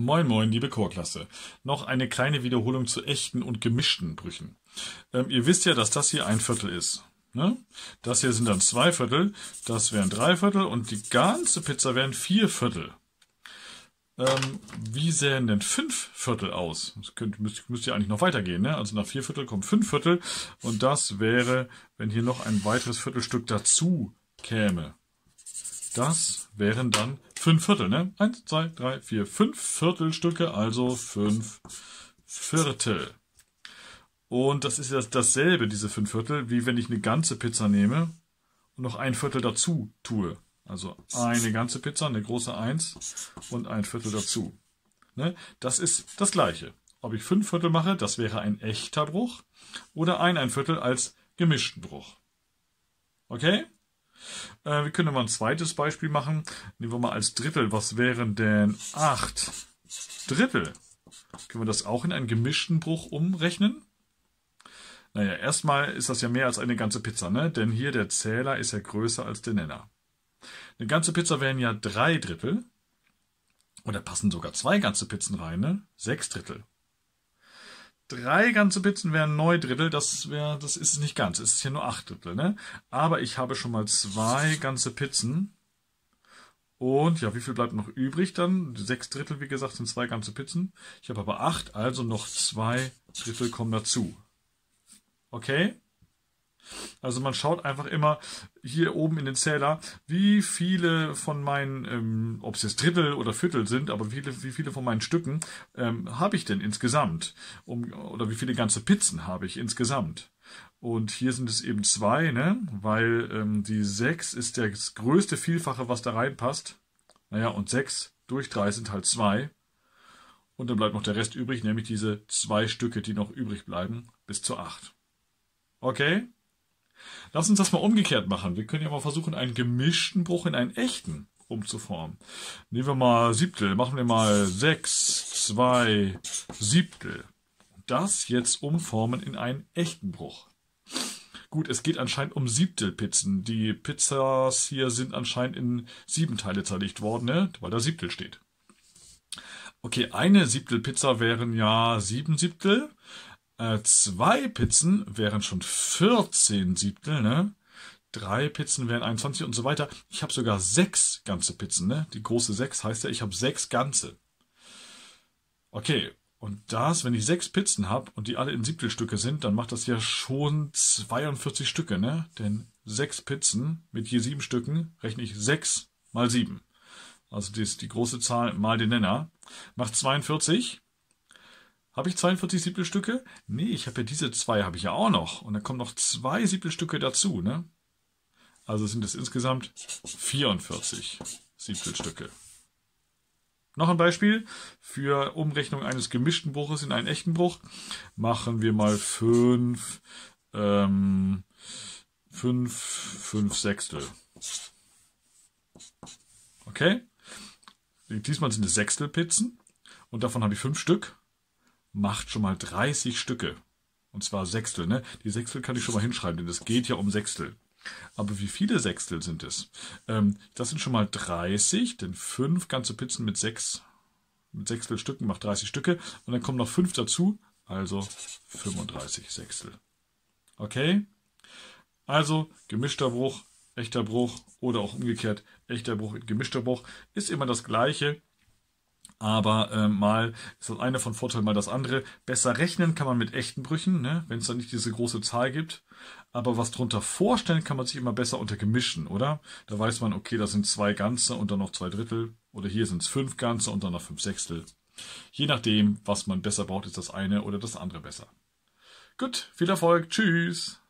Moin moin, liebe Chorklasse. Noch eine kleine Wiederholung zu echten und gemischten Brüchen. Ähm, ihr wisst ja, dass das hier ein Viertel ist. Ne? Das hier sind dann zwei Viertel, das wären drei Viertel und die ganze Pizza wären vier Viertel. Ähm, wie sähen denn fünf Viertel aus? Das könnt, müsst, müsst ihr eigentlich noch weitergehen. Ne? Also nach vier Viertel kommt fünf Viertel und das wäre, wenn hier noch ein weiteres Viertelstück dazu käme. Das wären dann fünf Viertel, ne? Eins, zwei, drei, vier, fünf Viertelstücke, also fünf Viertel. Und das ist ja dasselbe, diese fünf Viertel, wie wenn ich eine ganze Pizza nehme und noch ein Viertel dazu tue. Also eine ganze Pizza, eine große Eins und ein Viertel dazu. Ne? Das ist das gleiche. Ob ich fünf Viertel mache, das wäre ein echter Bruch, oder ein ein Viertel als gemischten Bruch. Okay? Äh, wir können mal ein zweites Beispiel machen. Nehmen wir mal als Drittel. Was wären denn acht Drittel? Können wir das auch in einen gemischten Bruch umrechnen? Naja, erstmal ist das ja mehr als eine ganze Pizza, ne? Denn hier der Zähler ist ja größer als der Nenner. Eine ganze Pizza wären ja drei Drittel. Und da passen sogar zwei ganze Pizzen rein, ne? Sechs Drittel. Drei ganze Pizzen wären neun Drittel, das wäre, das ist nicht ganz, es ist hier nur acht Drittel, ne? Aber ich habe schon mal zwei ganze Pizzen. Und ja, wie viel bleibt noch übrig dann? Sechs Drittel, wie gesagt, sind zwei ganze Pizzen. Ich habe aber acht, also noch zwei Drittel kommen dazu. Okay? Also man schaut einfach immer hier oben in den Zähler, wie viele von meinen, ähm, ob es jetzt Drittel oder Viertel sind, aber wie viele, wie viele von meinen Stücken ähm, habe ich denn insgesamt? Um, oder wie viele ganze Pizzen habe ich insgesamt? Und hier sind es eben zwei, ne? weil ähm, die sechs ist das größte Vielfache, was da reinpasst. Naja, und sechs durch drei sind halt zwei. Und dann bleibt noch der Rest übrig, nämlich diese zwei Stücke, die noch übrig bleiben, bis zu acht. Okay? Lass uns das mal umgekehrt machen. Wir können ja mal versuchen, einen gemischten Bruch in einen echten umzuformen. Nehmen wir mal Siebtel. Machen wir mal sechs, zwei Siebtel. Das jetzt umformen in einen echten Bruch. Gut, es geht anscheinend um Siebtelpizzen. Die Pizzas hier sind anscheinend in sieben Teile zerlegt worden, ne? weil da Siebtel steht. Okay, eine Siebtelpizza wären ja sieben Siebtel. Äh, zwei Pizzen wären schon 14 Siebtel, ne? Drei Pizzen wären 21 und so weiter. Ich habe sogar sechs ganze Pizzen, ne? Die große sechs heißt ja, ich habe sechs ganze. Okay, und das, wenn ich sechs Pizzen habe und die alle in Siebtelstücke sind, dann macht das ja schon 42 Stücke, ne? Denn sechs Pizzen mit je sieben Stücken rechne ich sechs mal sieben. Also ist die große Zahl mal den Nenner. Macht 42. Habe ich 42 Siebtelstücke? Nee, ich habe ja diese zwei, habe ich ja auch noch. Und dann kommen noch zwei Siebtelstücke dazu, ne? Also sind es insgesamt 44 Siebtelstücke. Noch ein Beispiel für Umrechnung eines gemischten Bruches in einen echten Bruch. Machen wir mal 5, ähm, 5, 5 Sechstel. Okay? Diesmal sind es Sechstelpizzen und davon habe ich fünf Stück macht schon mal 30 Stücke. Und zwar Sechstel, ne? Die Sechstel kann ich schon mal hinschreiben, denn es geht ja um Sechstel. Aber wie viele Sechstel sind es? Ähm, das sind schon mal 30, denn fünf ganze Pizzen mit sechs, mit Sechstelstücken macht 30 Stücke. Und dann kommen noch fünf dazu, also 35 Sechstel. Okay? Also gemischter Bruch, echter Bruch oder auch umgekehrt echter Bruch, gemischter Bruch ist immer das gleiche. Aber äh, mal ist das eine von Vorteil, mal das andere. Besser rechnen kann man mit echten Brüchen, ne? wenn es da nicht diese große Zahl gibt. Aber was drunter vorstellen kann man sich immer besser unter gemischten, oder? Da weiß man, okay, das sind zwei Ganze und dann noch zwei Drittel. Oder hier sind es fünf Ganze und dann noch fünf Sechstel. Je nachdem, was man besser braucht, ist das eine oder das andere besser. Gut, viel Erfolg. Tschüss.